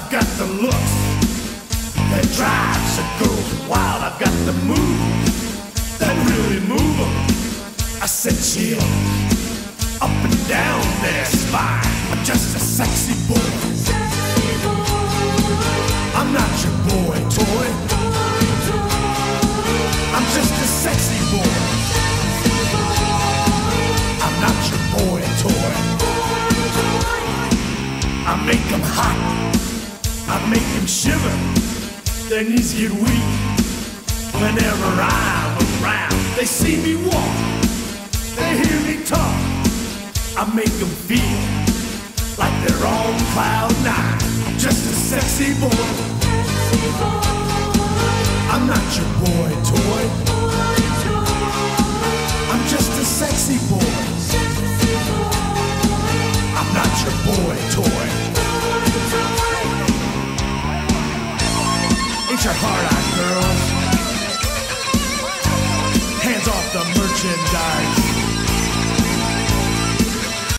I've got the looks that drives a girl wild. I've got the moves that really move them. I said chill up and down their spine. I'm just a sexy boy. Sexy boy. I'm not your boy toy. boy toy. I'm just a sexy boy. Sexy boy. I'm not your boy toy. boy toy. I make them hot. I make 'em shiver. Their knees get weak whenever I'm around. They see me walk. They hear me talk. I make 'em feel like they're on cloud nine. Just a sexy boy. I'm not your boy toy. Ain't your heart out, girls? Hands off the merchandise.